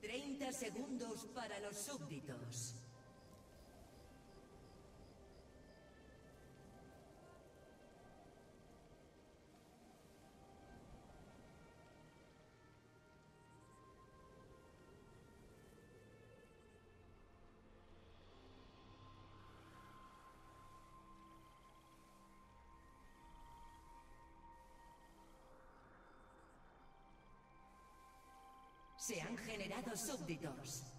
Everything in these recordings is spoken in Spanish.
Treinta segundos para los súbditos. Se han generado súbditos.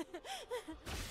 Ha ha ha!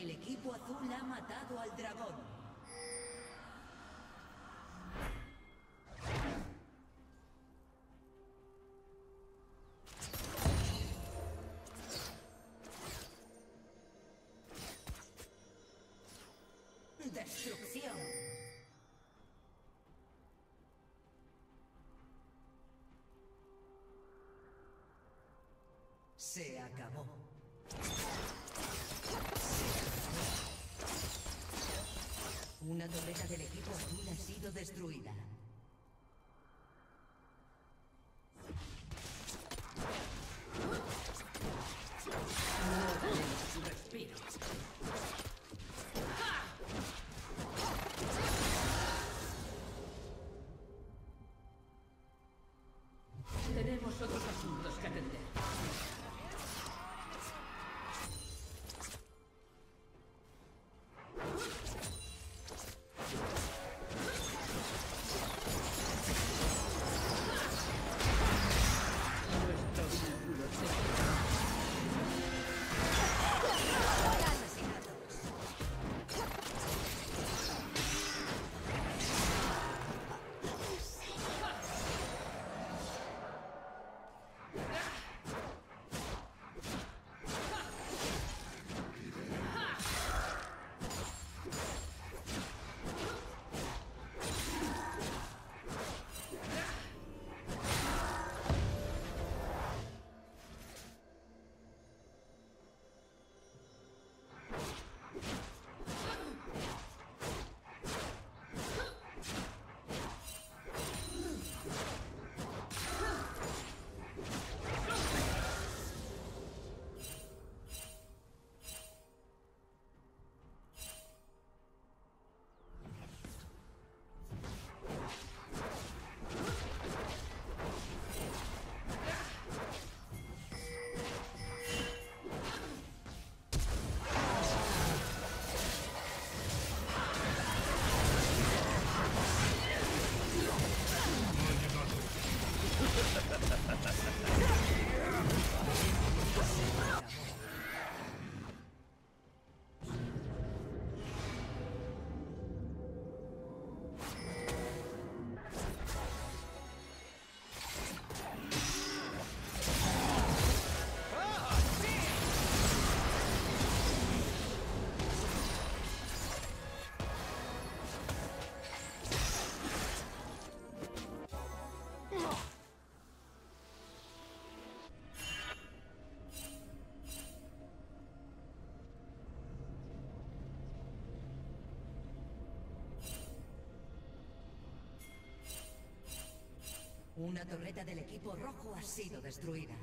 El equipo azul ha matado al dragón. Destrucción. Se acabó. Una torreta del equipo azul ha sido destruida. Una torreta del equipo rojo ha sido destruida.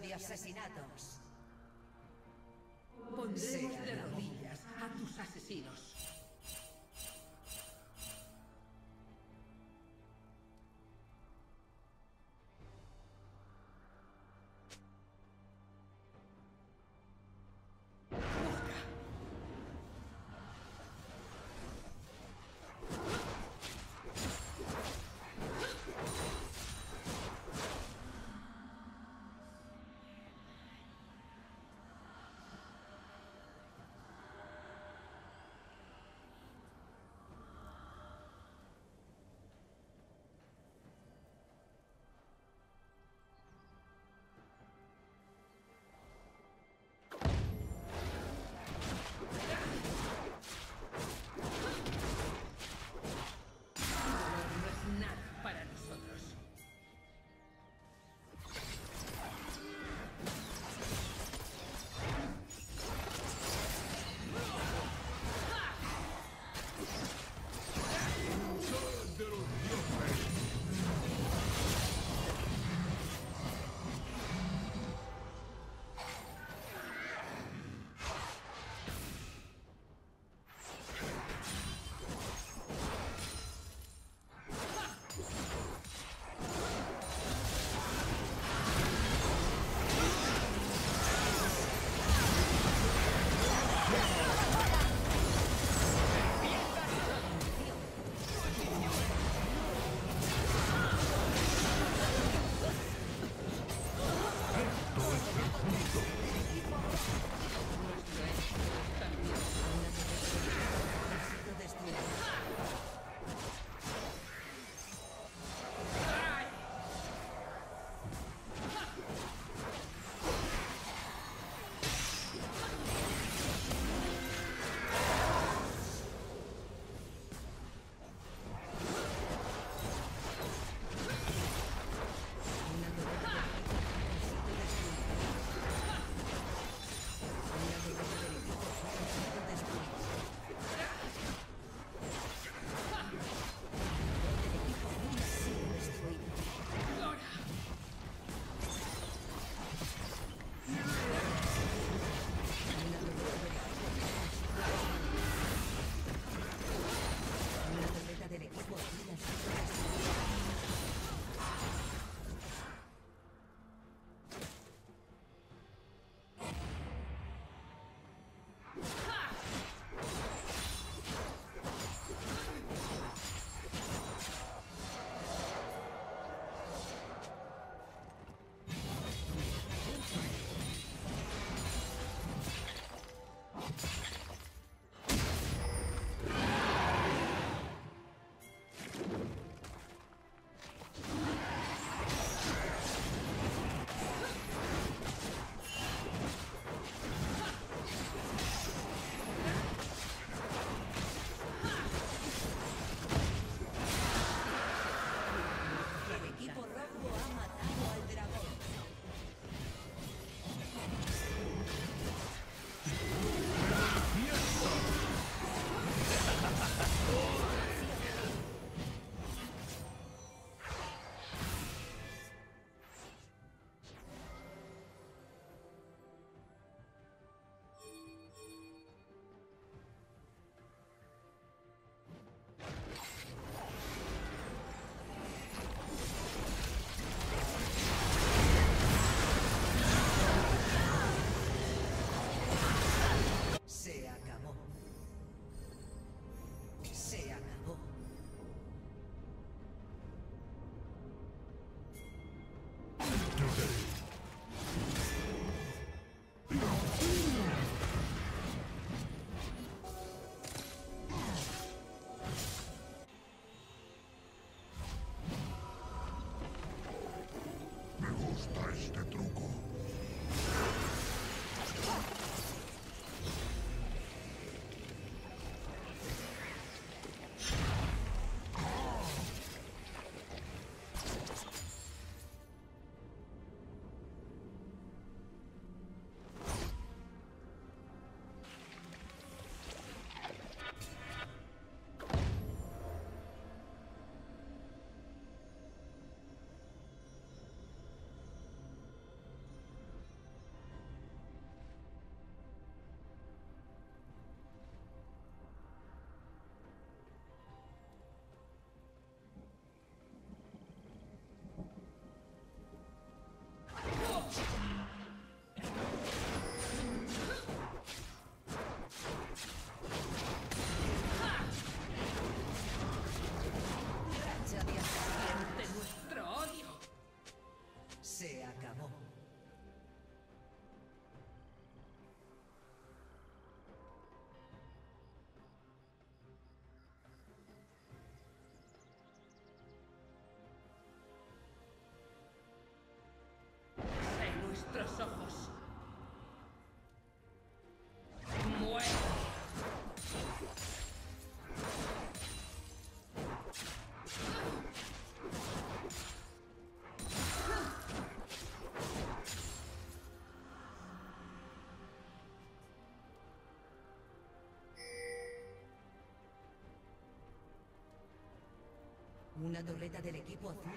De asesinatos. Una torreta del equipo azul.